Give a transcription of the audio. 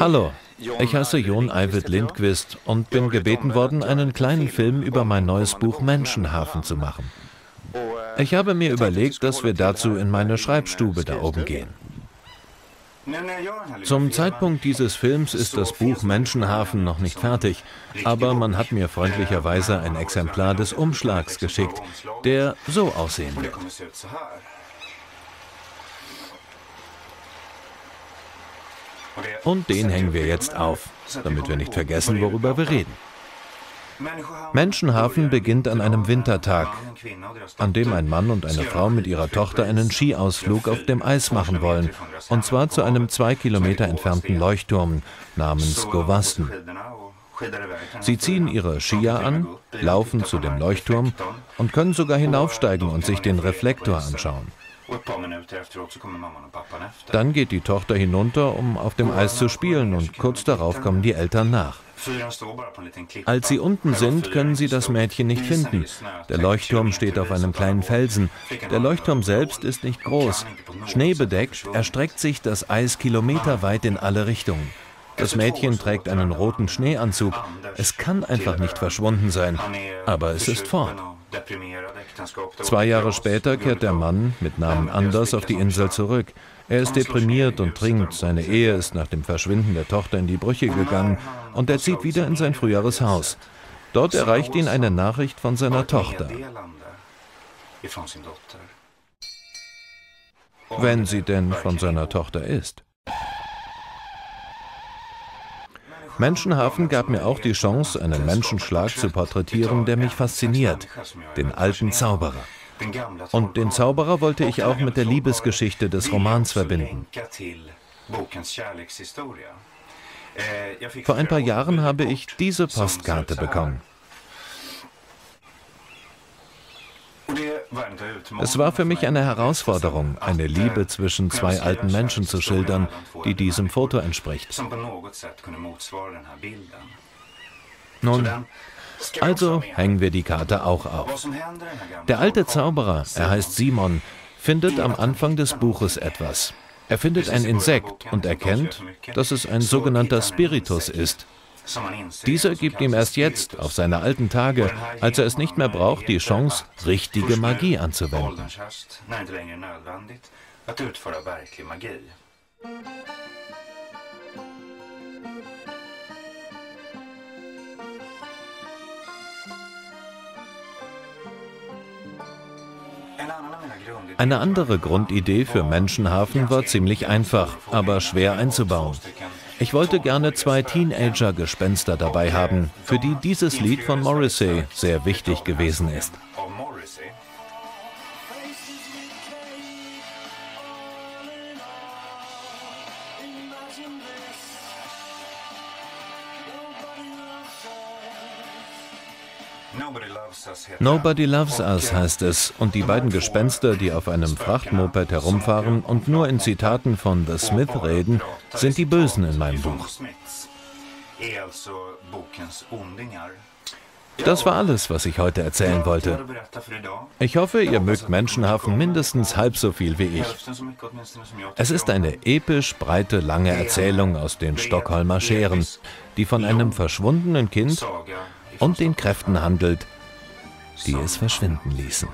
Hallo, ich heiße Jon Eivind Lindquist und bin gebeten worden, einen kleinen Film über mein neues Buch Menschenhafen zu machen. Ich habe mir überlegt, dass wir dazu in meine Schreibstube da oben gehen. Zum Zeitpunkt dieses Films ist das Buch Menschenhafen noch nicht fertig, aber man hat mir freundlicherweise ein Exemplar des Umschlags geschickt, der so aussehen wird. Und den hängen wir jetzt auf, damit wir nicht vergessen, worüber wir reden. Menschenhafen beginnt an einem Wintertag, an dem ein Mann und eine Frau mit ihrer Tochter einen Skiausflug auf dem Eis machen wollen, und zwar zu einem zwei Kilometer entfernten Leuchtturm namens Govasten. Sie ziehen ihre Skier an, laufen zu dem Leuchtturm und können sogar hinaufsteigen und sich den Reflektor anschauen. Dann geht die Tochter hinunter, um auf dem Eis zu spielen, und kurz darauf kommen die Eltern nach. Als sie unten sind, können sie das Mädchen nicht finden. Der Leuchtturm steht auf einem kleinen Felsen. Der Leuchtturm selbst ist nicht groß. Schneebedeckt erstreckt sich das Eis kilometerweit in alle Richtungen. Das Mädchen trägt einen roten Schneeanzug. Es kann einfach nicht verschwunden sein, aber es ist fort. Zwei Jahre später kehrt der Mann mit Namen Anders auf die Insel zurück. Er ist deprimiert und trinkt, seine Ehe ist nach dem Verschwinden der Tochter in die Brüche gegangen und er zieht wieder in sein früheres Haus. Dort erreicht ihn eine Nachricht von seiner Tochter. Wenn sie denn von seiner Tochter ist. Menschenhafen gab mir auch die Chance, einen Menschenschlag zu porträtieren, der mich fasziniert, den alten Zauberer. Und den Zauberer wollte ich auch mit der Liebesgeschichte des Romans verbinden. Vor ein paar Jahren habe ich diese Postkarte bekommen. Es war für mich eine Herausforderung, eine Liebe zwischen zwei alten Menschen zu schildern, die diesem Foto entspricht. Nun, also hängen wir die Karte auch auf. Der alte Zauberer, er heißt Simon, findet am Anfang des Buches etwas. Er findet ein Insekt und erkennt, dass es ein sogenannter Spiritus ist, dieser gibt ihm erst jetzt, auf seine alten Tage, als er es nicht mehr braucht, die Chance, richtige Magie anzuwenden. Eine andere Grundidee für Menschenhafen war ziemlich einfach, aber schwer einzubauen. Ich wollte gerne zwei Teenager-Gespenster dabei haben, für die dieses Lied von Morrissey sehr wichtig gewesen ist. Nobody Loves Us heißt es, und die beiden Gespenster, die auf einem Frachtmoped herumfahren und nur in Zitaten von The Smith reden, sind die Bösen in meinem Buch. Das war alles, was ich heute erzählen wollte. Ich hoffe, ihr mögt Menschenhafen mindestens halb so viel wie ich. Es ist eine episch breite, lange Erzählung aus den Stockholmer Scheren, die von einem verschwundenen Kind und den Kräften handelt, die es verschwinden ließen.